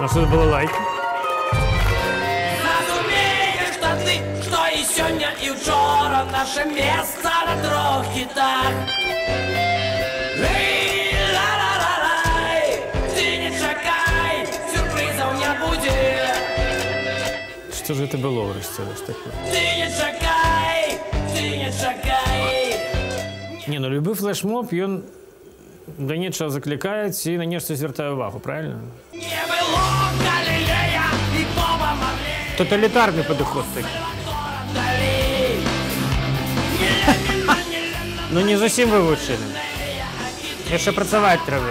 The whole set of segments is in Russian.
А что это было лайк? Разумеешь, что ты, что и сёння, і вчора наше место на трох хітах. Эй, ла-ла-ла-лай, ты не чакай, сюрпризов не будет. Что же это было врешті ж таке? Ты не чакай, ты не чакай. Ні, ну любий флешмоб, він до нічого закликається і на нічого звертає увагу, правильно? Не было Галилея и Боба Марлея. Тоталітарний підход такий. Далей. Ну не зовсім вивчений. Я ще працювати треба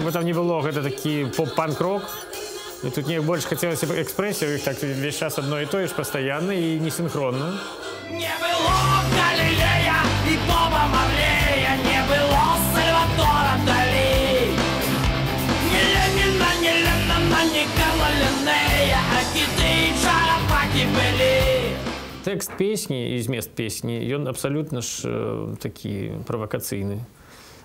Як би там не було, це такий поп-панк-рок. І тут мені більше хотілося б експресію, їх так весь час одно і то ж постійно і не синхронно. Не было Галилея и Боба Марлея, не было Сальвадора Дали. Не Ленина, не Ленина, не Карла Линнея, а киты и Чарапаки были. Текст песні і зміст пісні, він абсолютно ж е, такий провокаційний.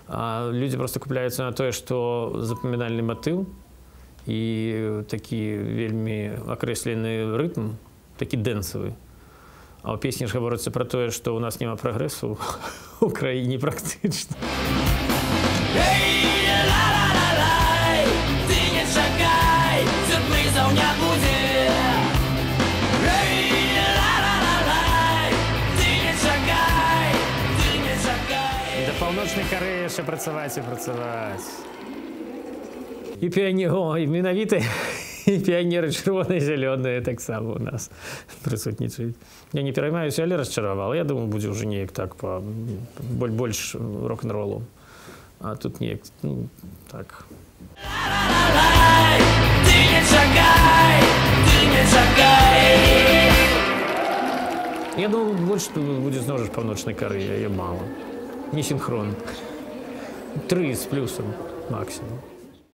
А люди просто купляються на те, що запам'ятальний мотив і такий вельми окреслений ритм, такий денсовий. А у пісні ж говориться про те, що у нас немає прогресу в Україні практично. Эй, Паўночнай Карэі яшчэ працаваць і працаваць. І піянер, о, і менавіта і піянеры чырвоныя зялёныя таксама у нас прысутнічаюць. Я не пераймаюся, але расчаравала. Я думаю, будзе ўжо неяк так па боль больш рок-н-ролу. А тут неяк ну, так. Ай, ты не чакай, ты не чакай. Я думаю, больш будзе зноў жа паўночнай Карэі, яе мала. Не синхрон. Тры з плюсам максимум.